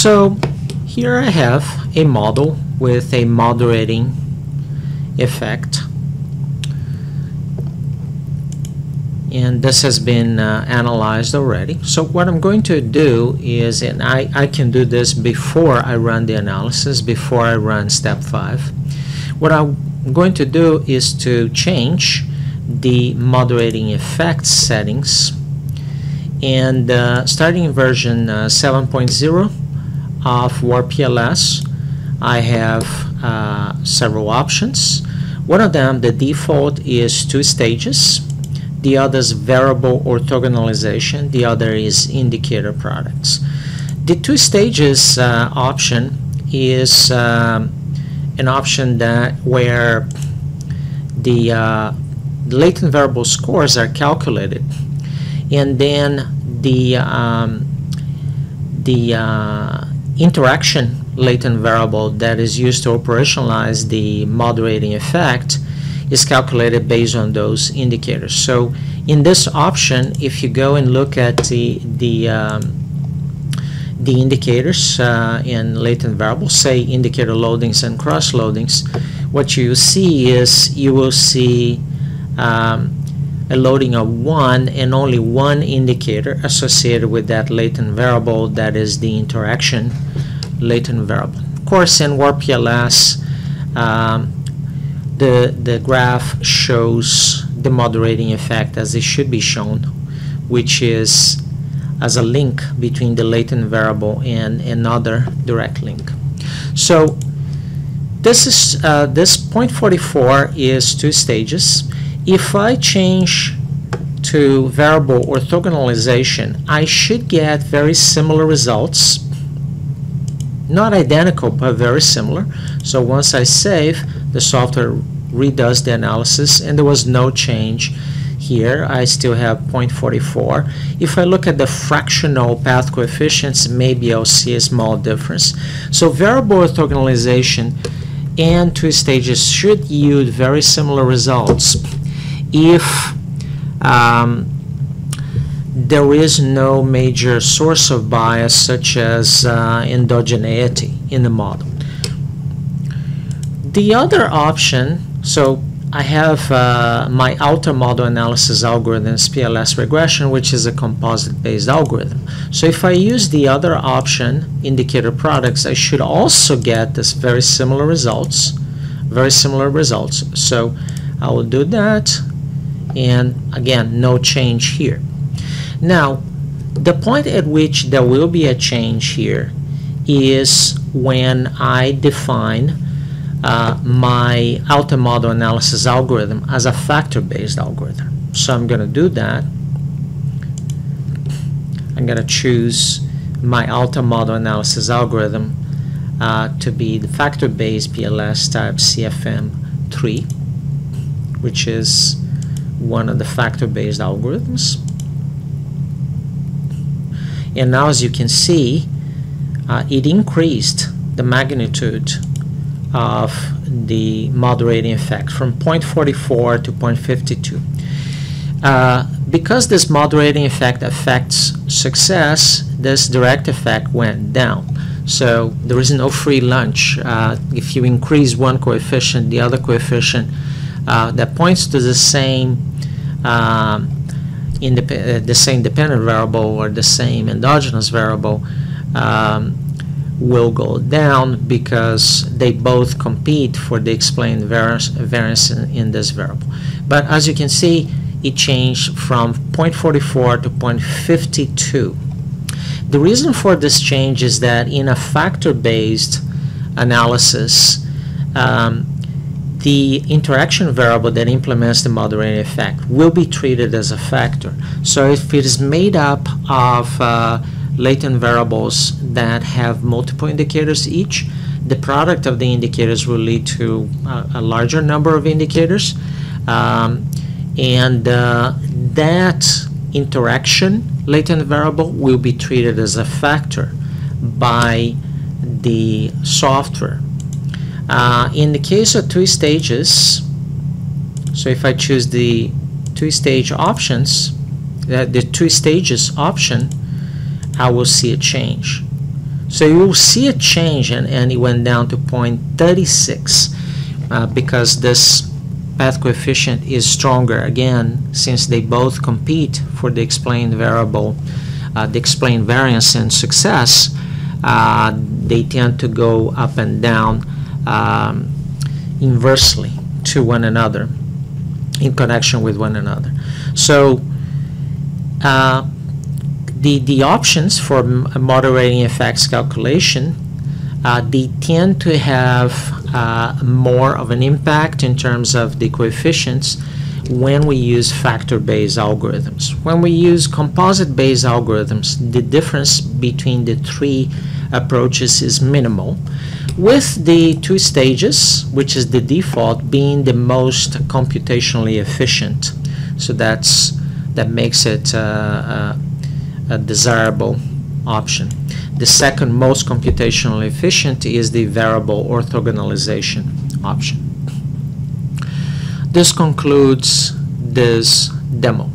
So here I have a model with a moderating effect and this has been uh, analyzed already. So what I'm going to do is, and I, I can do this before I run the analysis, before I run step 5. What I'm going to do is to change the moderating effect settings and uh, starting in version uh, 7.0 of WarpPLS I have uh, several options. One of them, the default is two stages the other is variable orthogonalization, the other is indicator products. The two stages uh, option is um, an option that where the uh, latent variable scores are calculated and then the um, the uh, interaction latent variable that is used to operationalize the moderating effect is calculated based on those indicators. So in this option, if you go and look at the the um, the indicators uh, in latent variables, say indicator loadings and cross loadings, what you see is you will see um, a loading of one and only one indicator associated with that latent variable that is the interaction latent variable. Of course, in WarpPLS, um, the, the graph shows the moderating effect as it should be shown, which is as a link between the latent variable and another direct link. So this is uh, this point 44 is two stages. If I change to variable orthogonalization, I should get very similar results. Not identical, but very similar. So once I save, the software redoes the analysis and there was no change here. I still have 0.44 if I look at the fractional path coefficients maybe I'll see a small difference. So variable orthogonalization and two stages should yield very similar results. If um, there is no major source of bias such as uh, endogeneity in the model the other option, so I have uh, my outer model analysis algorithm, PLS regression, which is a composite-based algorithm. So if I use the other option, indicator products, I should also get this very similar results, very similar results. So I will do that, and again, no change here. Now, the point at which there will be a change here is when I define uh, my outer model analysis algorithm as a factor-based algorithm. So I'm going to do that. I'm going to choose my outer model analysis algorithm uh, to be the factor-based PLS type CFM3, which is one of the factor-based algorithms. And now as you can see, uh, it increased the magnitude of the moderating effect from 0.44 to 0.52. Uh, because this moderating effect affects success, this direct effect went down. So there is no free lunch. Uh, if you increase one coefficient, the other coefficient uh, that points to the same um, uh, the same dependent variable or the same endogenous variable um, will go down because they both compete for the explained variance, variance in, in, this variable. But as you can see, it changed from 0.44 to 0.52. The reason for this change is that in a factor-based analysis, um, the interaction variable that implements the moderating effect will be treated as a factor. So if it is made up of uh, latent variables that have multiple indicators each. The product of the indicators will lead to a, a larger number of indicators. Um, and uh, that interaction latent variable will be treated as a factor by the software. Uh, in the case of two stages, so if I choose the two stage options, the two stages option, I will see a change. So you will see a change, and, and it went down to 0.36 uh, because this path coefficient is stronger again since they both compete for the explained variable, uh, the explained variance and success. Uh, they tend to go up and down um, inversely to one another in connection with one another. So uh, the, the options for moderating effects calculation, uh, they tend to have uh, more of an impact in terms of the coefficients when we use factor-based algorithms. When we use composite-based algorithms, the difference between the three approaches is minimal, with the two stages, which is the default, being the most computationally efficient. So that's that makes it uh, uh, a desirable option. The second most computationally efficient is the variable orthogonalization option. This concludes this demo.